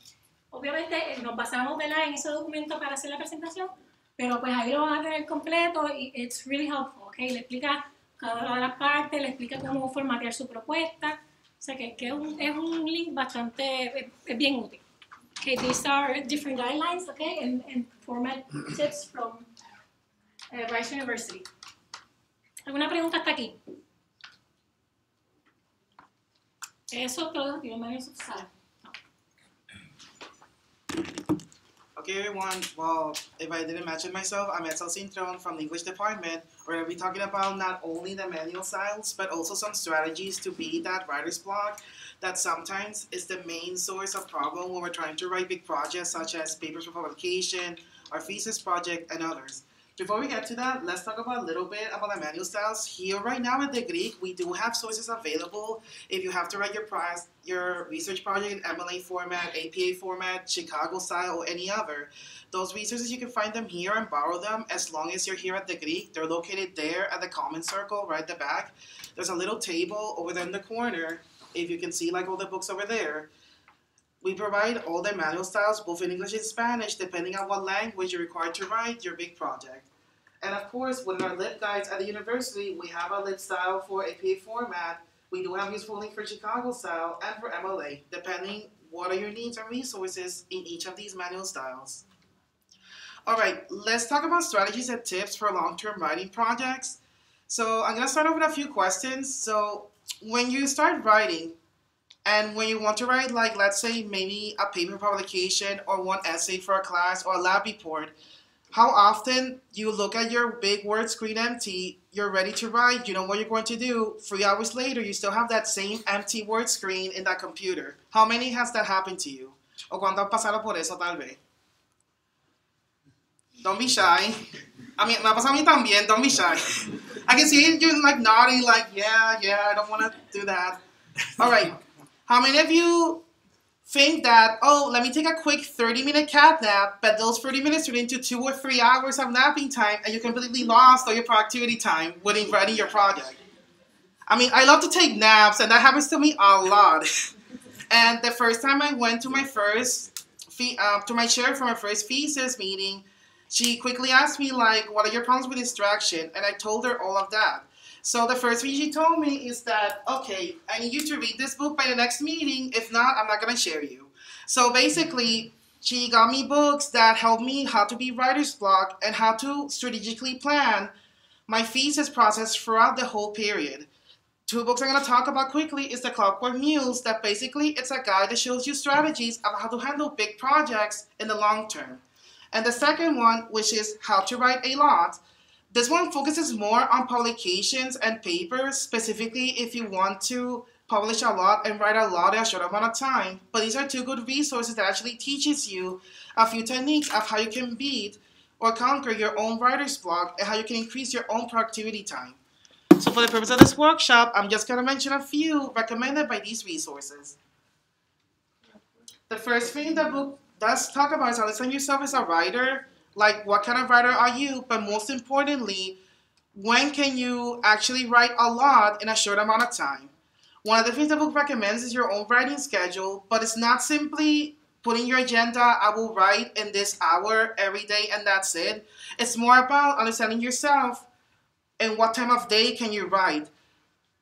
Obviamente eh, nos basamos ¿verdad? en ese documento para hacer la presentación, pero pues ahí lo van a tener completo y it's really helpful. Okay, le explica cada una de las partes, le explica cómo formatear su propuesta. O sea que, que es, un, es un link bastante, es, es bien útil. Okay, these are different guidelines, okay, and, and format tips from uh, Rice University. ¿Alguna pregunta hasta aquí? Eso todo. Okay, everyone. Well, if I didn't mention myself, I'm Edsel Sintron from the English department. We're going to be talking about not only the manual styles, but also some strategies to beat that writer's block that sometimes is the main source of problem when we're trying to write big projects such as papers for publication, our thesis project, and others. Before we get to that, let's talk about a little bit about the manual styles. Here right now at the GRIC, we do have sources available if you have to write your prize, your research project in MLA format, APA format, Chicago style, or any other. Those resources, you can find them here and borrow them as long as you're here at the GRIC. They're located there at the comment circle right at the back. There's a little table over there in the corner. If you can see like all the books over there. We provide all the manual styles, both in English and Spanish, depending on what language you're required to write your big project. And of course, with our lib guides at the university, we have our lib style for APA format. We do have useful link for Chicago style and for MLA, depending what are your needs and resources in each of these manual styles. All right, let's talk about strategies and tips for long-term writing projects. So I'm gonna start off with a few questions. So when you start writing, and when you want to write, like let's say maybe a paper publication or one essay for a class or a lab report, how often you look at your big word screen empty, you're ready to write, you know what you're going to do, three hours later you still have that same empty word screen in that computer. How many has that happened to you? O cuando han pasado por eso tal vez. Don't be shy. I mean, me ha pasado a mí también, don't be shy. I can see you like nodding like, yeah, yeah, I don't want to do that. All right. How many of you think that, oh, let me take a quick 30 minute cat nap, but those 30 minutes turn into two or three hours of napping time and you completely lost all your productivity time when writing your project. I mean, I love to take naps and that happens to me a lot. and the first time I went to my first, uh, to my chair for my first thesis meeting, she quickly asked me like, what are your problems with distraction? And I told her all of that. So the first thing she told me is that, okay, I need you to read this book by the next meeting. If not, I'm not going to share you. So basically, she got me books that helped me how to be writer's block and how to strategically plan my thesis process throughout the whole period. Two books I'm going to talk about quickly is The Clockwork Muse, that basically it's a guide that shows you strategies of how to handle big projects in the long term. And the second one, which is How to Write a Lot, this one focuses more on publications and papers, specifically if you want to publish a lot and write a lot in a short amount of time. But these are two good resources that actually teaches you a few techniques of how you can beat or conquer your own writer's block and how you can increase your own productivity time. So for the purpose of this workshop, I'm just going to mention a few recommended by these resources. The first thing the book does talk about is understand yourself as a writer like what kind of writer are you? But most importantly when can you actually write a lot in a short amount of time? One of the things the book recommends is your own writing schedule but it's not simply putting your agenda i will write in this hour every day and that's it. It's more about understanding yourself and what time of day can you write?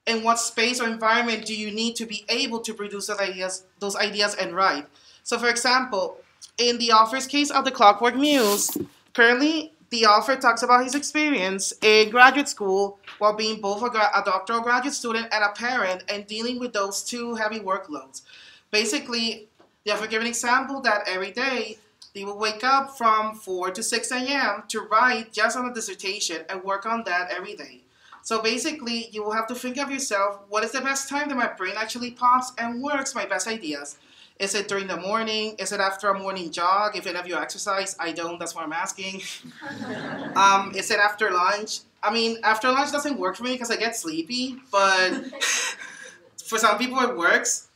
And what space or environment do you need to be able to produce those ideas those ideas and write? So for example in the author's case of the Clockwork Muse, currently the author talks about his experience in graduate school while being both a, gra- a doctoral graduate student and a parent and dealing with those two heavy workloads. Basically, the author gave an example that every day they will wake up from 4 to 6 a.m. to write just on a dissertation and work on that every day. So basically, you will have to think of yourself what is the best time that my brain actually pops and works my best ideas. Is it during the morning? Is it after a morning jog? If any of you exercise, I don't, that's what I'm asking. um, is it after lunch? I mean, after lunch doesn't work for me because I get sleepy, but for some people it works.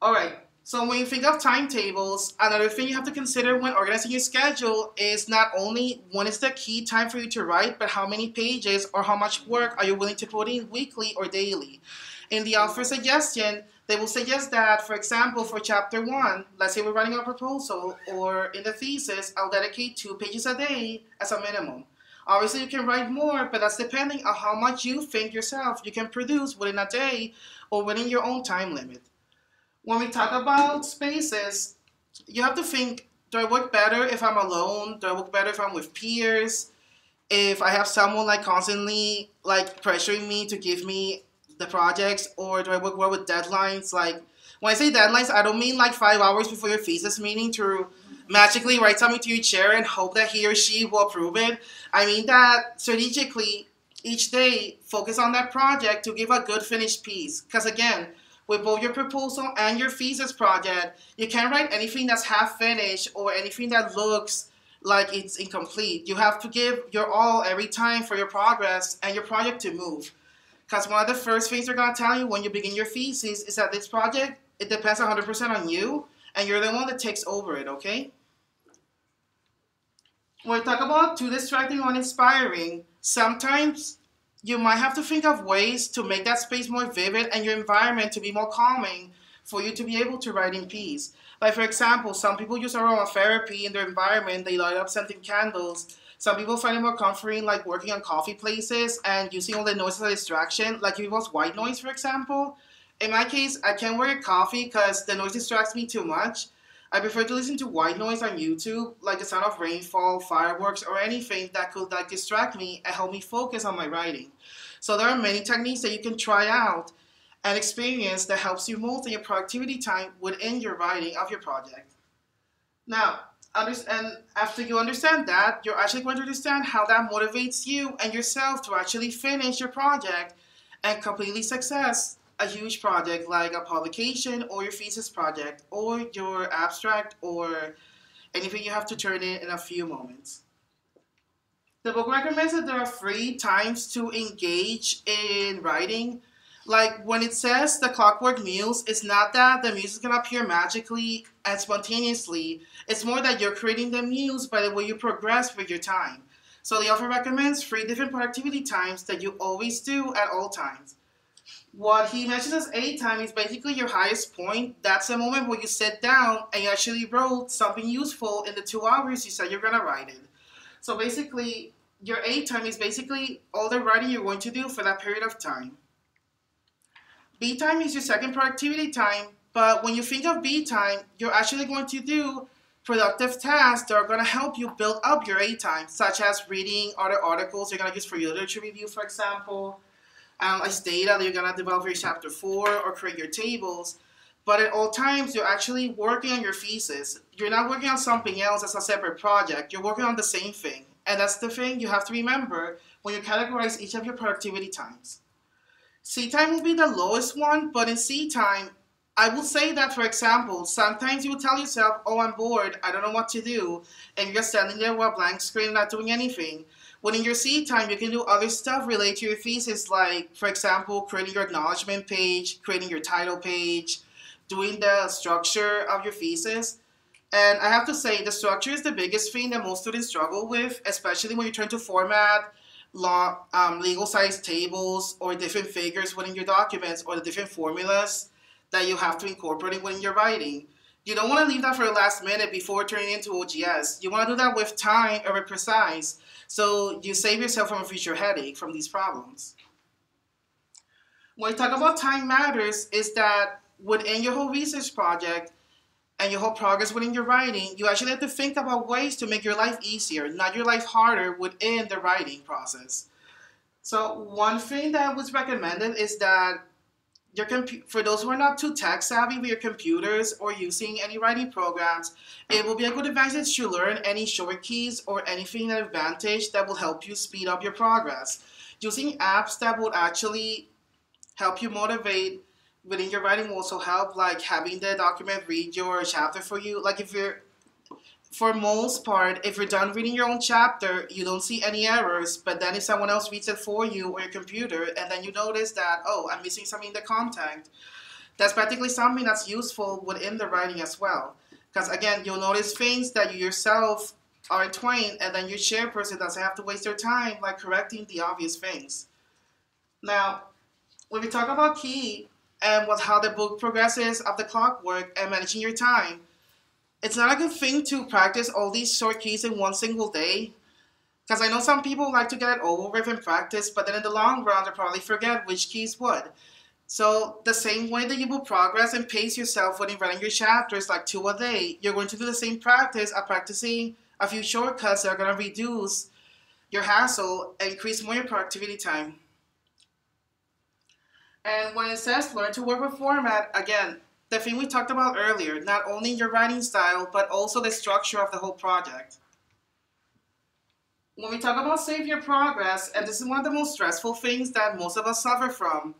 All right, so when you think of timetables, another thing you have to consider when organizing your schedule is not only when is the key time for you to write, but how many pages or how much work are you willing to put in weekly or daily. In the offer suggestion, they will suggest that, for example, for chapter one, let's say we're writing a proposal, or in the thesis, I'll dedicate two pages a day as a minimum. Obviously, you can write more, but that's depending on how much you think yourself you can produce within a day or within your own time limit. When we talk about spaces, you have to think do I work better if I'm alone? Do I work better if I'm with peers? If I have someone like constantly like pressuring me to give me the projects, or do I work well with deadlines? Like when I say deadlines, I don't mean like five hours before your thesis meeting to magically write something to your chair and hope that he or she will approve it. I mean that strategically, each day, focus on that project to give a good finished piece. Because again, with both your proposal and your thesis project, you can't write anything that's half finished or anything that looks like it's incomplete. You have to give your all every time for your progress and your project to move. Because one of the first things they're going to tell you when you begin your thesis is that this project, it depends 100% on you, and you're the one that takes over it, okay? When we talk about too distracting or inspiring, sometimes you might have to think of ways to make that space more vivid and your environment to be more calming for you to be able to write in peace. Like, for example, some people use aromatherapy in their environment, they light up scented candles. Some people find it more comforting, like working on coffee places and using all the noise as a distraction, like if it was white noise, for example. In my case, I can't work coffee because the noise distracts me too much. I prefer to listen to white noise on YouTube, like the sound of rainfall, fireworks, or anything that could like distract me and help me focus on my writing. So there are many techniques that you can try out and experience that helps you multi your productivity time within your writing of your project. Now, and after you understand that, you're actually going to understand how that motivates you and yourself to actually finish your project and completely success a huge project like a publication or your thesis project or your abstract or anything you have to turn in in a few moments. The book recommends that there are three times to engage in writing. Like when it says the clockwork muse, it's not that the muse is gonna appear magically and spontaneously. It's more that you're creating the muse by the way you progress with your time. So the author recommends three different productivity times that you always do at all times. What he mentions as A time is basically your highest point. That's the moment where you sit down and you actually wrote something useful in the two hours you said you're gonna write it. So basically, your A time is basically all the writing you're going to do for that period of time. B time is your second productivity time, but when you think of B time, you're actually going to do productive tasks that are going to help you build up your A time, such as reading other articles you're going to use for your literature review, for example, um, analyze data that you're going to develop for your chapter 4 or create your tables. But at all times, you're actually working on your thesis. You're not working on something else as a separate project. You're working on the same thing. And that's the thing you have to remember when you categorize each of your productivity times. C time will be the lowest one, but in C time, I will say that, for example, sometimes you will tell yourself, oh, I'm bored, I don't know what to do, and you're standing there with a blank screen not doing anything. When in your C time, you can do other stuff related to your thesis, like, for example, creating your acknowledgement page, creating your title page, doing the structure of your thesis. And I have to say, the structure is the biggest thing that most students struggle with, especially when you turn to format, law, um, legal size tables, or different figures within your documents, or the different formulas that you have to incorporate within your writing. You don't want to leave that for the last minute before turning into OGS. You want to do that with time or precise so you save yourself from a future headache from these problems. When we talk about time matters is that within your whole research project and your whole progress within your writing, you actually have to think about ways to make your life easier, not your life harder within the writing process. So one thing that was recommended is that your compu- for those who are not too tech savvy with your computers or using any writing programs, it will be a good advantage to learn any short keys or anything an advantage that will help you speed up your progress. Using apps that will actually help you motivate within your writing will also help, like having the document read your chapter for you. Like if you're for most part, if you're done reading your own chapter, you don't see any errors, but then if someone else reads it for you or your computer, and then you notice that, oh, I'm missing something in the content, that's practically something that's useful within the writing as well. Because again, you'll notice things that you yourself are entwined, and then your chairperson doesn't have to waste their time like correcting the obvious things. Now, when we talk about key and what how the book progresses of the clockwork and managing your time, it's not a good thing to practice all these short keys in one single day. Because I know some people like to get it over with in practice, but then in the long run, they probably forget which keys what. So the same way that you will progress and pace yourself when you're writing your chapters, like two a day, you're going to do the same practice of practicing a few shortcuts that are going to reduce your hassle and increase more your productivity time. And when it says learn to work with format, again, the thing we talked about earlier, not only your writing style, but also the structure of the whole project. When we talk about save your progress, and this is one of the most stressful things that most of us suffer from,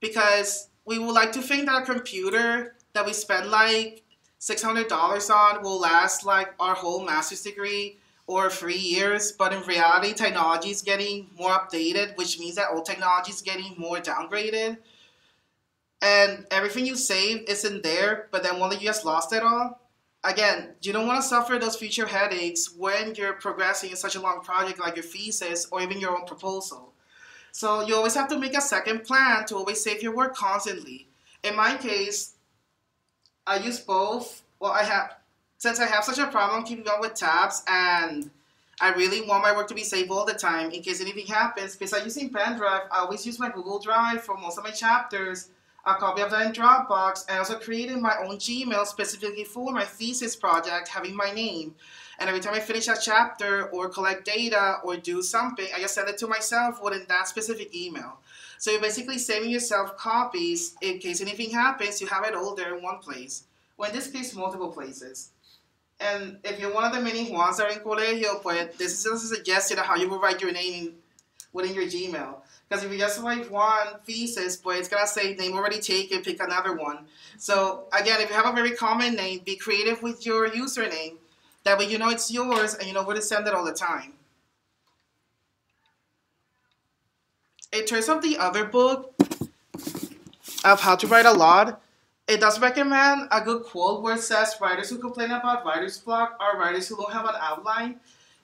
because we would like to think that a computer that we spend like $600 on will last like our whole master's degree or three years, but in reality, technology is getting more updated, which means that old technology is getting more downgraded. And everything you saved isn't there, but then day you just lost it all. Again, you don't want to suffer those future headaches when you're progressing in such a long project like your thesis or even your own proposal. So you always have to make a second plan to always save your work constantly. In my case, I use both. Well, I have since I have such a problem keeping up with tabs and I really want my work to be saved all the time in case anything happens. Because I'm using PenDrive, I always use my Google Drive for most of my chapters, a copy of that in Dropbox, and also created my own Gmail specifically for my thesis project, having my name. And every time I finish a chapter or collect data or do something, I just send it to myself within that specific email. So you're basically saving yourself copies in case anything happens, you have it all there in one place. Well, in this case, multiple places. And if you're one of the many ones that are in colegio, pues this is just a suggestion of how you will write your name within your Gmail. Because if you just write one thesis, pues it's gonna say name already taken, pick another one. So again, if you have a very common name, be creative with your username. That way you know it's yours and you know where to send it all the time. In terms of the other book of how to write a lot, it does recommend a good quote where it says writers who complain about writer's block are writers who don't have an outline.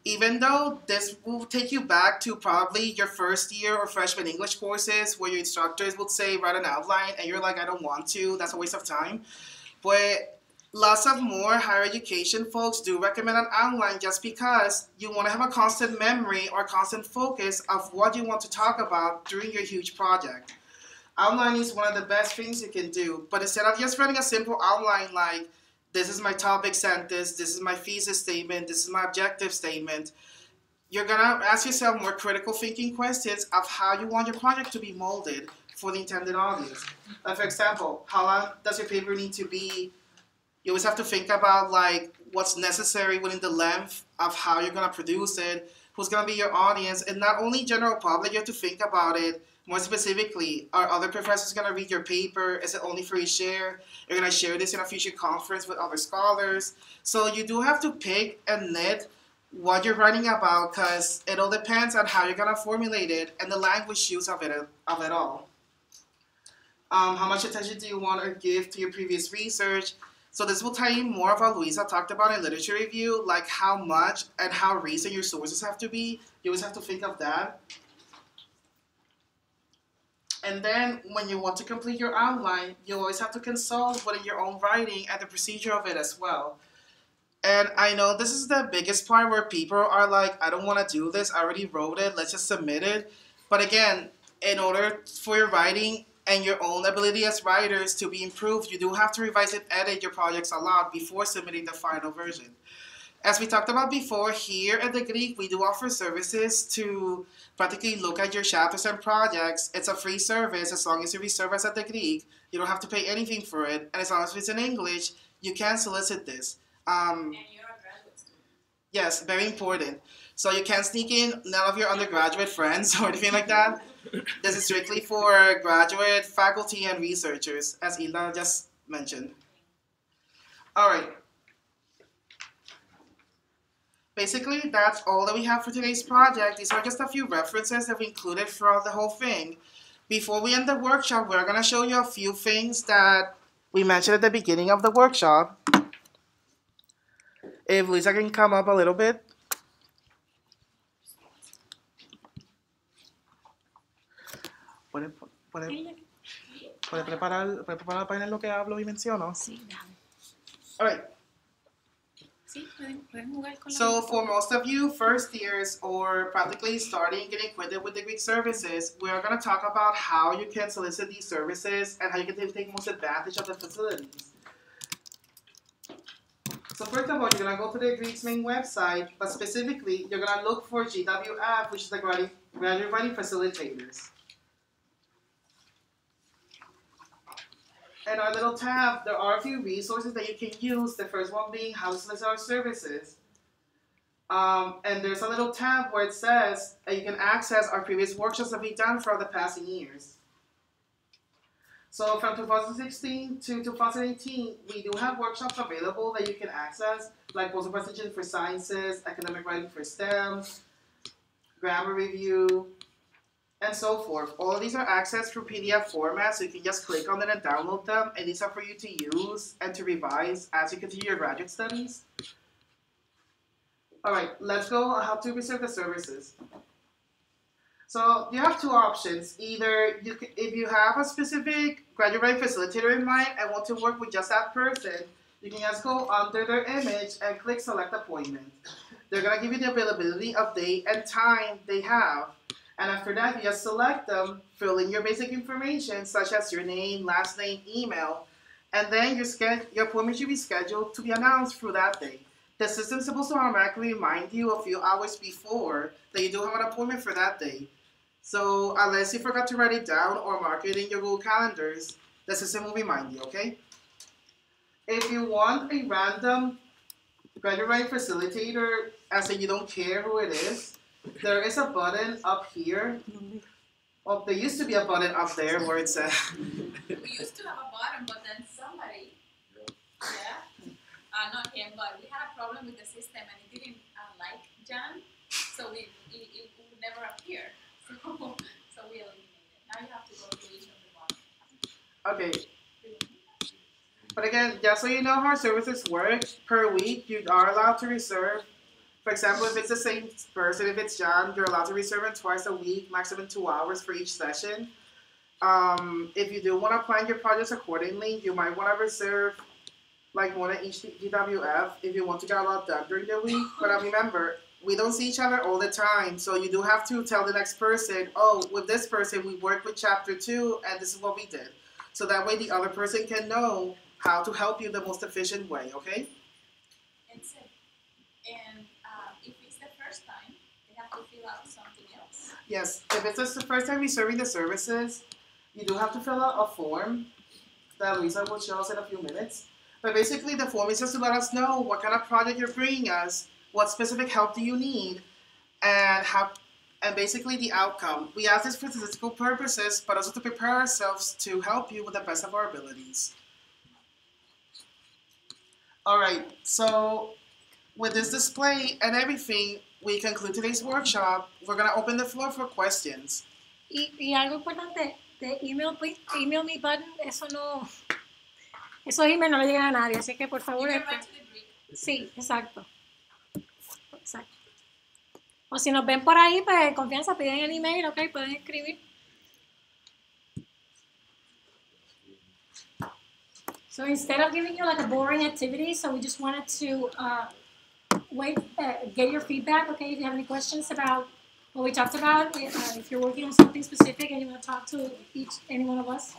Even though this will take you back to probably your first year or freshman English courses where your instructors would say write an outline and you're like, I don't want to, that's a waste of time. But lots of more higher education folks do recommend an outline just because you want to have a constant memory or constant focus of what you want to talk about during your huge project. Outline is one of the best things you can do, but instead of just writing a simple outline like, this is my topic sentence, this is my thesis statement, this is my objective statement, you're gonna ask yourself more critical thinking questions of how you want your project to be molded for the intended audience. Like for example, how long does your paper need to be? You always have to think about like what's necessary within the length of how you're gonna produce it, who's gonna be your audience, and not only general public, you have to think about it more specifically, are other professors going to read your paper? Is it only for you share? You're going to share this in a future conference with other scholars. So you do have to pick and knit what you're writing about because it all depends on how you're going to formulate it and the language use of it, of it all. Um, how much attention do you want to give to your previous research? So this will tell you more of what Luisa talked about in literature review, like how much and how recent your sources have to be. You always have to think of that. And then when you want to complete your outline, you always have to consult within your own writing and the procedure of it as well. And I know this is the biggest part where people are like, I don't want to do this. I already wrote it. Let's just submit it. But again, in order for your writing and your own ability as writers to be improved, you do have to revise and edit your projects a lot before submitting the final version. As we talked about before, here at the GRIC, we do offer services to practically look at your chapters and projects. It's a free service as long as you reserve us at the GRIC. You don't have to pay anything for it. And as long as it's in English, you can solicit this. Um, And you're a graduate student. yes, very important. So you can't sneak in none of your undergraduate friends or anything like that. This is strictly for graduate, faculty, and researchers, as Ila just mentioned. All right. Basically, that's all that we have for today's project. These are just a few references that we included throughout the whole thing. Before we end the workshop, we're going to show you a few things that we mentioned at the beginning of the workshop. If Lisa can come up a little bit. Puede, puede, puede preparar, puede preparar la página en lo que hablo y menciono. Sí, dame. All right. Sí, pueden, pueden jugar con So for most of you first years or practically starting getting acquainted with the GRIC services, we're going to talk about how you can solicit these services and how you can take most advantage of the facilities. So first of all, you're going to go to the GRIC's main website, but specifically, you're going to look for GWF, which is the Graduate Graduate Writing Facilitators. And our little tab, there are a few resources that you can use. The first one being to our services. Um, and there's a little tab where it says that you can access our previous workshops that we've done for the past years. So from 2016 to 2018, we do have workshops available that you can access, like poster presentation for sciences, academic writing for STEM, grammar review, and so forth. All of these are accessed through PDF format, so you can just click on them and download them, and these are for you to use and to revise as you continue your graduate studies. All right, let's go how to reserve the services. So you have two options. Either you can, if you have a specific graduate facilitator in mind and want to work with just that person, you can just go under their image and click select appointment. They're gonna give you the availability of date and time they have. And after that, you just select them, fill in your basic information such as your name, last name, email, and then your, your appointment should be scheduled to be announced through that day. The system's supposed to automatically remind you a few hours before that you do have an appointment for that day. So unless you forgot to write it down or mark it in your Google calendars, the system will remind you, okay? If you want a random graduate facilitator, as in you don't care who it is, there is a button up here. Oh, there used to be a button up there where it says We used to have a button, but then somebody, yeah, uh, not him, but we had a problem with the system and it didn't uh, like Jan, so we it, it would never appear. So, so we eliminated. it. Now you have to go to each of the bottom. Okay. But again, just so you know how our services work, per week you are allowed to reserve. For example, if it's the same person, if it's John, you're allowed to reserve it twice a week, maximum two hours for each session. Um, if you do want to plan your projects accordingly, you might want to reserve like more than each GWF if you want to get a lot done during the week. But uh, remember, we don't see each other all the time, so you do have to tell the next person, oh, with this person we worked with chapter two, and this is what we did. So that way the other person can know how to help you the most efficient way, okay? And so, and uh, if it's the first time, they have to fill out something else. Yes, if it's the first time you're serving the services, you do have to fill out a form that Lisa will show us in a few minutes. But basically, the form is just to let us know what kind of project you're bringing us, what specific help do you need, and how, and basically the outcome. We ask this for statistical purposes, but also to prepare ourselves to help you with the best of our abilities. All right, so with this display and everything, we conclude today's workshop. We're gonna open the floor for questions. Y, y algo importante, de email, email me button, eso no, esos emails no le llegan a nadie, así que por favor, este, to the sí, exacto. Exacto. O si nos ven por ahí, pues confianza, piden el email, ok, pueden escribir. So instead of giving you like a boring activity, so we just wanted to uh, wait, uh, get your feedback, okay, if you have any questions about what we talked about, uh, if you're working on something specific and you want to talk to each, any one of us.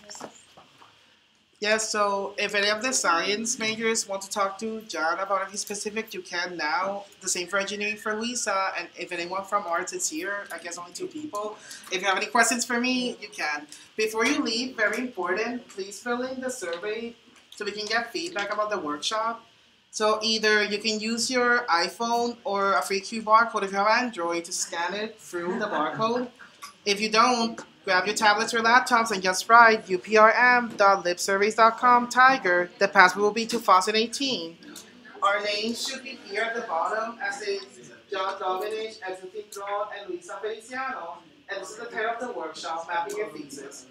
Yes, so if any of the science majors want to talk to John about anything specific, you can now. The same for engineering for Lisa, and if anyone from arts is here, I guess only two people. If you have any questions for me, you can. Before you leave, very important, please fill in the survey so we can get feedback about the workshop. So either you can use your iPhone or a free QR code if you have Android to scan it through the barcode. If you don't, grab your tablets or laptops and just write uprm.libsurveys.com tiger. The password will be 2018. Our names should be here at the bottom as is John Dominich, Exotic Draw, and Luisa Feliciano. And this is the title of the workshop, Mapping Your Thesis.